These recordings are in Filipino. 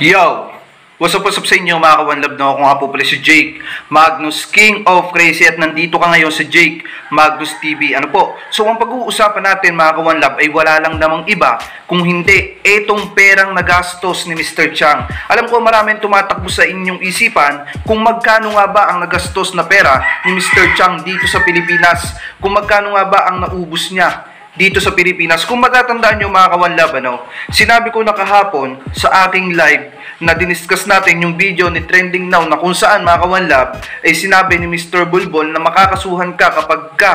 Yo! What's up, what's up sa inyo mga kawanlab na ako nga po pala si Jake Magnus King of Crazy at nandito ka ngayon sa Jake Magnus TV Ano po? So ang pag-uusapan natin mga kawanlab ay wala lang namang iba Kung hindi, etong perang nagastos ni Mr. Chang Alam ko maraming tumatakbo sa inyong isipan Kung magkano nga ba ang nagastos na pera ni Mr. Chang dito sa Pilipinas Kung magkano nga ba ang naubos niya dito sa Pilipinas. Kung matatandaan nyo mga kawanlab, ano, sinabi ko na kahapon sa aking live na diniscuss natin yung video ni Trending Now na kung saan mga kawanlab ay sinabi ni Mr. Bulbol na makakasuhan ka kapag ka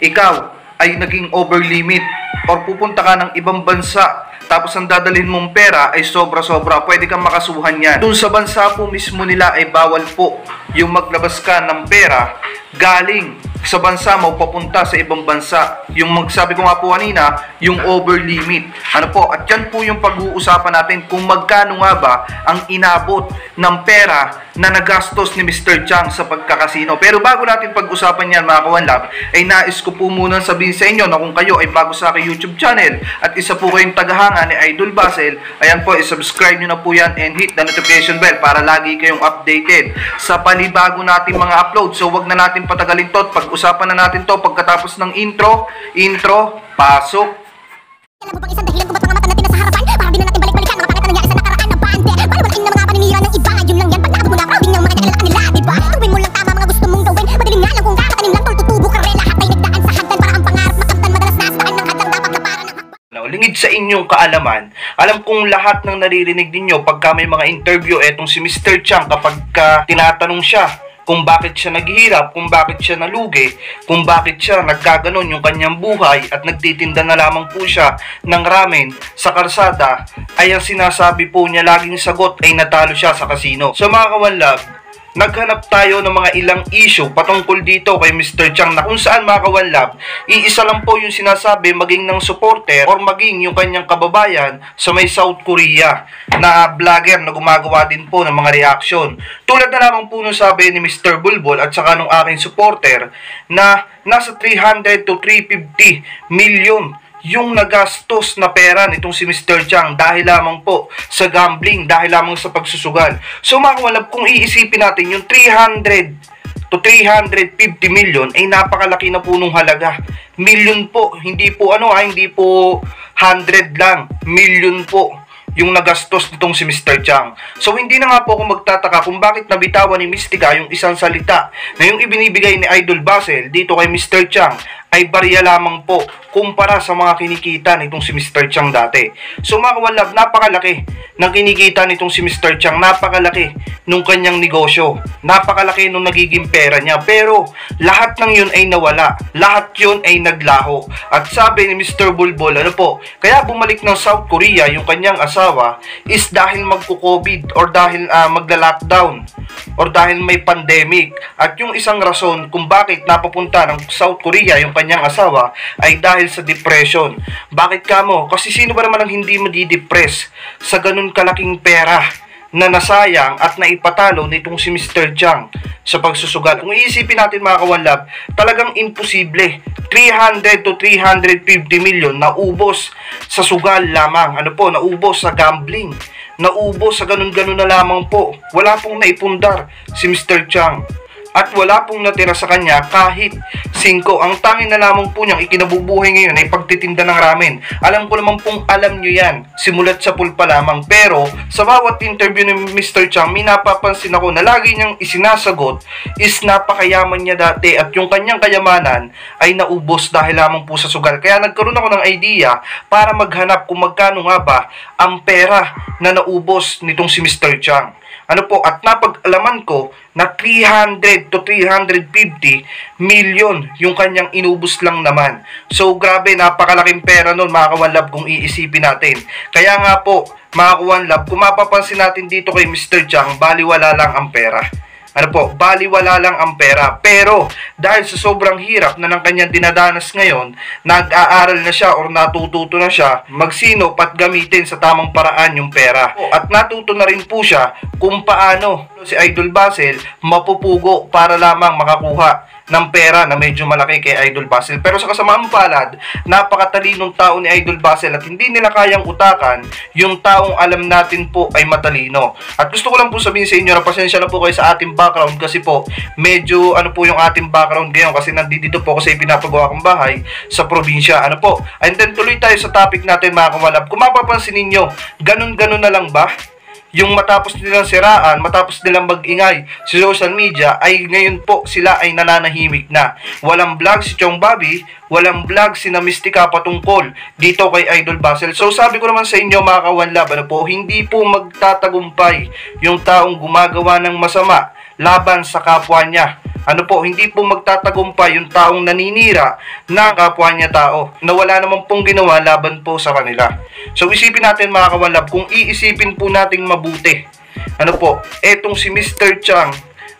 ikaw ay naging over limit or pupunta ka ng ibang bansa tapos ang dadalhin mong pera ay sobra-sobra, pwede kang makasuhan yan. Doon sa bansa po mismo nila ay bawal po yung maglabas ka ng pera galing sa bansa mo papunta sa ibang bansa. Yung magsabi ko nga po kanina, yung over limit. Ano po? At yan po yung pag-uusapan natin kung magkano nga ba ang inabot ng pera na nagastos ni Mr. Chang sa pagkakasino. Pero bago natin pag-usapan yan mga kawanlab, ay nais ko po muna sabihin sa inyo na kung kayo ay bago sa aking YouTube channel at isa po kayong tagahanga ni Idol Basel, ayan po, i-subscribe nyo na po yan and hit the notification bell para lagi kayong updated sa panibago nating mga upload. So wag na natin patagalin to pag-usapan na natin to pagkatapos ng intro. Intro, pasok. Alam mo bang isang dahilan kung ba't Sa inyong kaalaman, alam kong lahat ng naririnig ninyo pagka may mga interview etong si Mr. Chang kapag ka tinatanong siya kung bakit siya naghihirap, kung bakit siya nalugi, kung bakit siya nagkaganon yung kanyang buhay at nagtitinda na lamang po siya ng ramen sa karsada, ay ang sinasabi po niya laging sagot ay natalo siya sa kasino. So mga kawanlab, naghanap tayo ng mga ilang issue patungkol dito kay Mr. Chang na kung saan mga kawanlab, iisa lang po yung sinasabi maging ng supporter or maging yung kanyang kababayan sa may South Korea na vlogger na gumagawa din po ng mga reaction. Tulad na lamang po nung sabi ni Mr. Bulbul at saka nung aking supporter na nasa 300 to 350 million yung nagastos na pera nitong si Mr. Chang dahil lamang po sa gambling, dahil lamang sa pagsusugal. So mga kawanlab, kung iisipin natin yung 300 to 350 million ay napakalaki na po nung halaga. Million po, hindi po ano ha, hindi po 100 lang, million po yung nagastos nitong si Mr. Chang. So hindi na nga po ako magtataka kung bakit nabitawan ni Mystica yung isang salita na yung ibinibigay ni Idol Basel dito kay Mr. Chang ay barya lamang po kumpara sa mga kinikita nitong si Mr. Chang dati. So mga kawalab, napakalaki ng kinikita nitong si Mr. Chang, napakalaki nung kanyang negosyo, napakalaki nung nagiging pera niya. Pero lahat ng yun ay nawala, lahat yun ay naglaho. At sabi ni Mr. Bulbul, ano po, kaya bumalik ng South Korea yung kanyang asawa is dahil magko-COVID or dahil uh, magla-lockdown or dahil may pandemic. At yung isang rason kung bakit napapunta ng South Korea yung kanyang asawa ay dahil sa depression. Bakit ka mo? Kasi sino ba naman ang hindi madidepress sa ganun kalaking pera na nasayang at naipatalo nitong si Mr. Chang sa pagsusugal. Kung iisipin natin mga kawanlab, talagang imposible. 300 to 350 million na ubos sa sugal lamang. Ano po, naubos sa gambling. Naubos sa ganun-ganun na lamang po. Wala pong naipundar si Mr. Chang at wala pong natira sa kanya kahit 5. Ang tanging na lamang po niyang ikinabubuhay ngayon ay pagtitinda ng ramen. Alam ko naman pong alam niyo yan, simulat sa pulpa lamang. Pero sa bawat interview ni Mr. Chang, may napapansin ako na lagi niyang isinasagot is napakayaman niya dati at yung kanyang kayamanan ay naubos dahil lamang po sa sugal. Kaya nagkaroon ako ng idea para maghanap kung magkano nga ba ang pera na naubos nitong si Mr. Chang. Ano po, at napag-alaman ko na 300 to 350 million yung kanyang inubos lang naman. So, grabe, napakalaking pera nun, mga kawanlab, kung iisipin natin. Kaya nga po, mga kawanlab, kung mapapansin natin dito kay Mr. Chang, baliwala lang ang pera ano po, baliwala lang ang pera. Pero, dahil sa sobrang hirap na ng kanyang dinadanas ngayon, nag-aaral na siya or natututo na siya magsino at gamitin sa tamang paraan yung pera. At natuto na rin po siya kung paano si Idol Basel mapupugo para lamang makakuha ng pera na medyo malaki kay Idol Basil. Pero sa kasamaan palad, napakatalinong tao ni Idol Basil at hindi nila kayang utakan yung taong alam natin po ay matalino. At gusto ko lang po sabihin sa inyo na pasensya na po kayo sa ating background kasi po medyo ano po yung ating background ngayon kasi nandito po ako sa ipinapagawa kong bahay sa probinsya. Ano po? And then tuloy tayo sa topic natin mga kawalab. Kung mapapansin ninyo, ganun-ganun na lang ba? Yung matapos nilang siraan, matapos nilang mag-ingay sa social media, ay ngayon po sila ay nananahimik na. Walang vlog si Chong Bobby, walang vlog si na Mystica patungkol dito kay Idol Basel. So sabi ko naman sa inyo mga kawanlab, ano po, hindi po magtatagumpay yung taong gumagawa ng masama laban sa kapwa niya ano po, hindi po magtatagumpay yung taong naninira ng kapwa niya tao na wala naman pong ginawa laban po sa kanila. So isipin natin mga kawalab, kung iisipin po nating mabuti, ano po, etong si Mr. Chang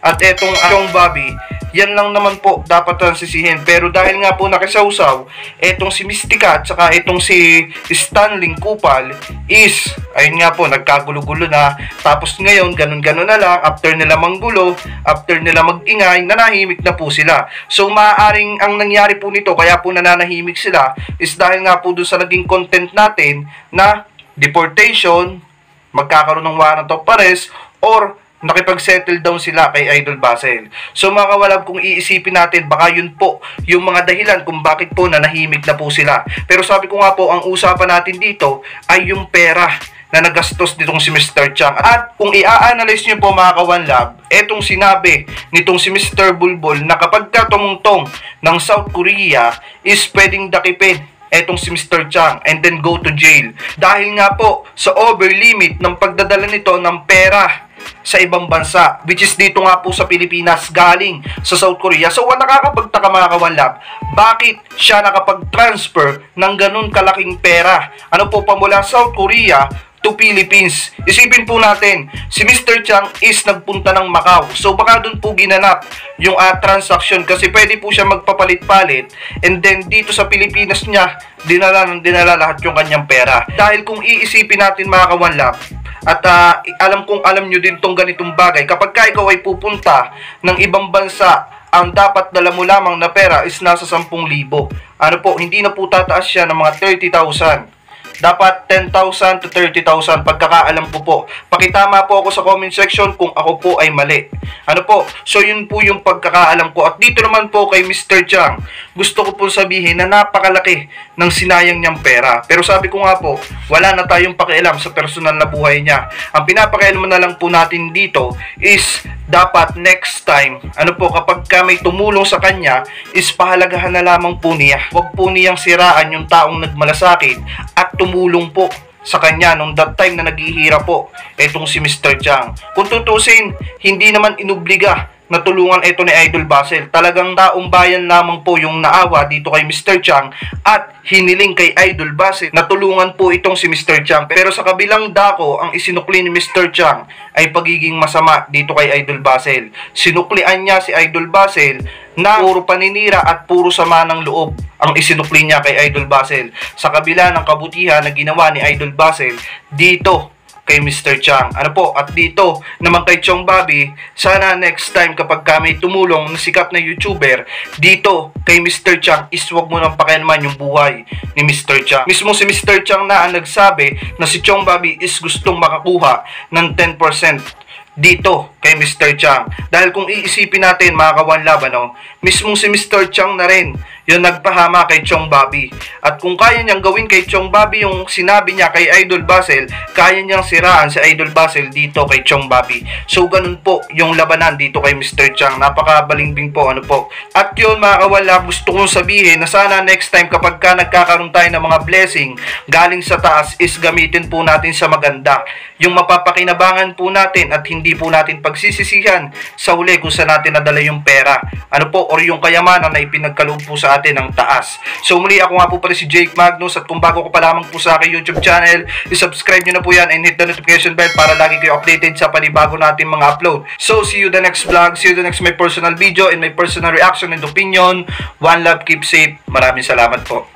at etong Chong Bobby, yan lang naman po dapat transisihin. Pero dahil nga po nakisawsaw, etong si Mystica at saka etong si Stanley Kupal is, ayun nga po, nagkagulo-gulo na. Tapos ngayon, ganun-ganun na lang, after nila manggulo, after nila magingay, nanahimik na po sila. So maaaring ang nangyari po nito, kaya po nananahimik sila, is dahil nga po doon sa naging content natin na deportation, magkakaroon ng warrant of arrest, or nakipag-settle down sila kay Idol Basel. So mga kawalab, kung iisipin natin, baka yun po yung mga dahilan kung bakit po nanahimik na po sila. Pero sabi ko nga po, ang usapan natin dito ay yung pera na nagastos nitong si Mr. Chang. At kung i-analyze nyo po mga kawanlab, etong sinabi nitong si Mr. Bulbul na kapag ka tumungtong ng South Korea is pwedeng dakipin etong si Mr. Chang and then go to jail. Dahil nga po sa over limit ng pagdadala nito ng pera sa ibang bansa which is dito nga po sa Pilipinas galing sa South Korea. So wala nakakapagtaka mga kawanlab, bakit siya nakapag-transfer ng ganun kalaking pera? Ano po pa mula South Korea to Philippines. Isipin po natin, si Mr. Chang is nagpunta ng Macau. So baka doon po ginanap yung uh, transaction kasi pwede po siya magpapalit-palit and then dito sa Pilipinas niya dinala ng dinala lahat yung kanyang pera. Dahil kung iisipin natin mga kawanlap, at uh, alam kong alam nyo din tong ganitong bagay. Kapag ka ikaw ay pupunta ng ibang bansa, ang dapat dala mo lamang na pera is nasa 10,000. Ano po, hindi na po tataas siya ng mga 30,000 dapat 10,000 to 30,000 pagkakaalam ko po. Pakitama po ako sa comment section kung ako po ay mali. Ano po? So yun po yung pagkakaalam ko. At dito naman po kay Mr. Chang, gusto ko po sabihin na napakalaki ng sinayang niyang pera. Pero sabi ko nga po, wala na tayong pakialam sa personal na buhay niya. Ang pinapakialam na lang po natin dito is dapat next time, ano po, kapag ka may tumulong sa kanya, is pahalagahan na lamang po niya. Huwag po niyang siraan yung taong nagmalasakit at tumulong po sa kanya nung that time na naghihirap po etong si Mr. Chang. Kung tutusin, hindi naman inubliga natulungan ito ni Idol Basel. Talagang taong bayan lamang po yung naawa dito kay Mr. Chang at hiniling kay Idol Basel. Natulungan po itong si Mr. Chang. Pero sa kabilang dako, ang isinukli ni Mr. Chang ay pagiging masama dito kay Idol Basel. Sinuklian niya si Idol Basel na puro paninira at puro sama ng loob ang isinukli niya kay Idol Basel. Sa kabila ng kabutihan na ginawa ni Idol Basel, dito kay Mr. Chang. Ano po, at dito naman kay Chong Bobby, sana next time kapag kami tumulong ng sikat na YouTuber, dito kay Mr. Chang is wag mo nang pakialaman yung buhay ni Mr. Chang. Mismo si Mr. Chang na ang nagsabi na si Chong Bobby is gustong makakuha ng 10% dito kay Mr. Chang. Dahil kung iisipin natin mga kawanlab, ano, mismo si Mr. Chang na rin yung nagpahama kay Chong Bobby. At kung kaya niyang gawin kay Chong Bobby yung sinabi niya kay Idol Basel, kaya niyang siraan si Idol Basel dito kay Chong Bobby. So ganun po yung labanan dito kay Mr. Chang. Napakabalingbing po ano po. At yun mga kawala, gusto kong sabihin na sana next time kapag ka nagkakaroon tayo ng mga blessing galing sa taas is gamitin po natin sa maganda. Yung mapapakinabangan po natin at hindi po natin pagsisisihan sa huli kung saan natin nadala yung pera. Ano po, or yung kayamanan na ipinagkaloob po sa atin ng taas. So muli ako nga po pala si Jake Magnus at kung bago ko pa lamang po sa aking YouTube channel, i-subscribe nyo na po yan and hit the notification bell para lagi kayo updated sa panibago natin mga upload. So see you the next vlog, see you the next my personal video and my personal reaction and opinion. One love, keep safe. Maraming salamat po.